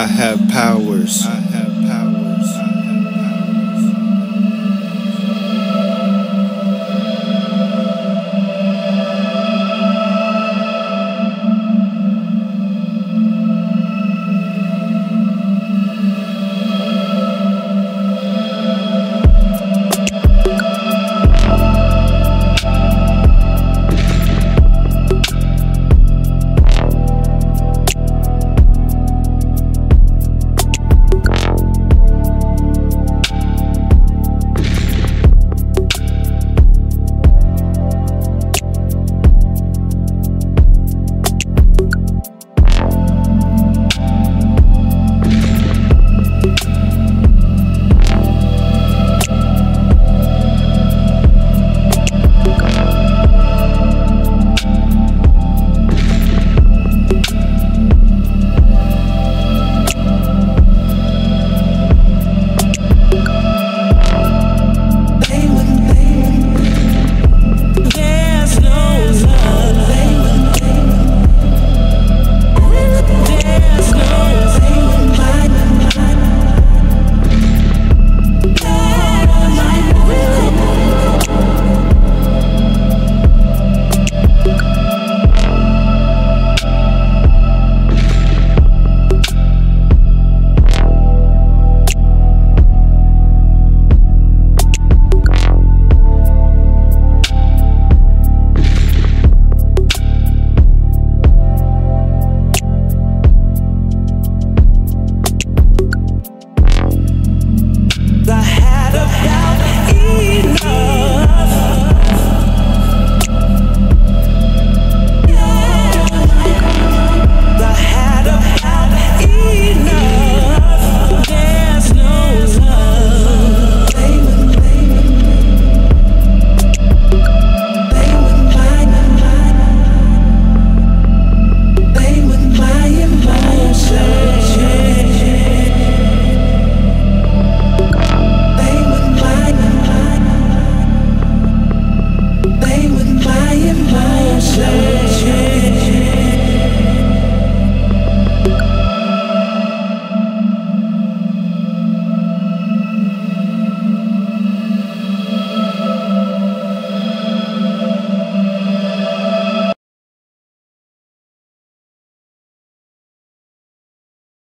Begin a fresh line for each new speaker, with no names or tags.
I have powers. I have